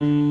Mm.